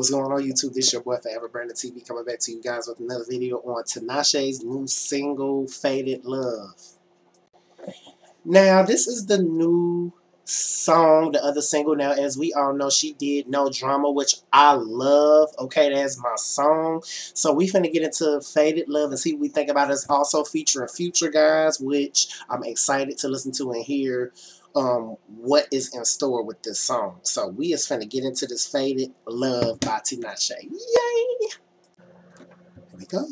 What's going on YouTube? This is your boy Forever Brandon TV coming back to you guys with another video on Tinashe's new single, Faded Love. Now, this is the new song, the other single. Now, as we all know, she did No Drama, which I love. Okay, that's my song. So we finna get into Faded Love and see what we think about it. It's also featuring Future guys, which I'm excited to listen to and hear um, what is in store with this song. So we is finna get into this Faded Love by Tinashe. Yay! Here we go.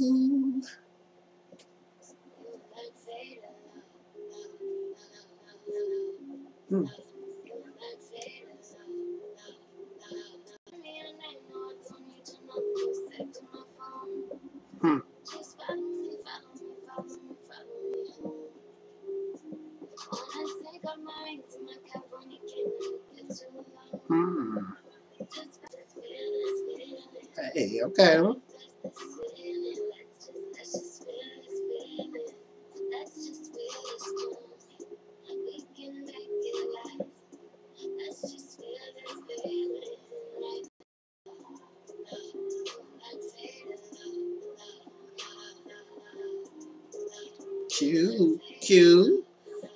Hmm. Hmm. Hey, okay. Cute, cute.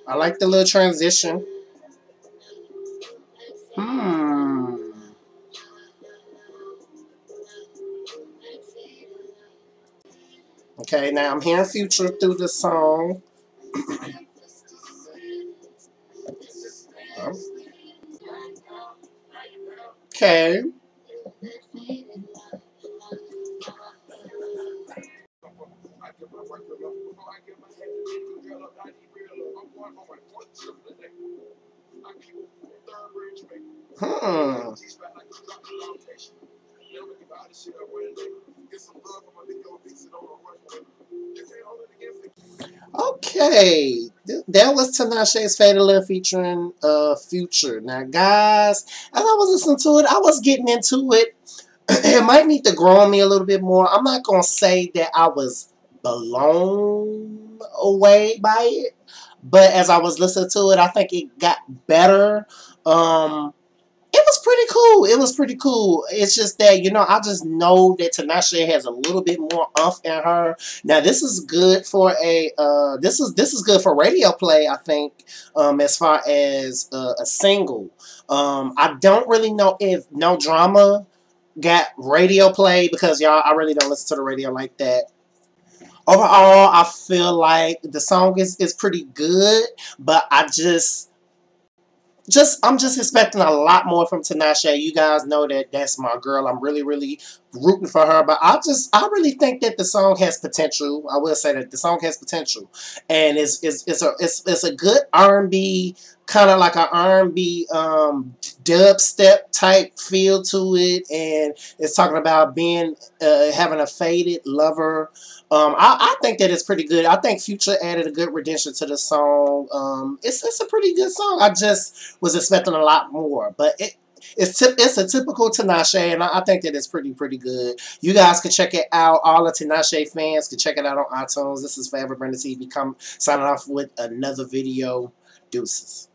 I like the little transition. Hmm. Okay, now I'm hearing Future through the song. okay. Okay, that was Tinashe's Faded Love featuring uh Future. Now, guys, as I was listening to it, I was getting into it. it might need to grow on me a little bit more. I'm not gonna say that I was blown away by it, but as I was listening to it, I think it got better. Um, it was pretty cool. It was pretty cool. It's just that, you know, I just know that Tinashe has a little bit more umph in her. Now, this is good for a, uh, this is, this is good for radio play, I think, um, as far as uh, a single. Um, I don't really know if No Drama got radio play because, y'all, I really don't listen to the radio like that. Overall, I feel like the song is, is pretty good, but I just just I'm just expecting a lot more from Tinashe. You guys know that that's my girl. I'm really, really rooting for her. But I just I really think that the song has potential. I will say that the song has potential, and it's it's it's a it's it's a good R&B kind of like an R&B um, dubstep type feel to it, and it's talking about being uh, having a faded lover. Um, I, I, think that it's pretty good. I think Future added a good redemption to the song. Um, it's it's a pretty good song. I just was expecting a lot more, but it it's tip, it's a typical Tinashe, and I, I, think that it's pretty pretty good. You guys can check it out. All the Tinashe fans can check it out on iTunes. This is Forever Brandon TV. Come signing off with another video. Deuces.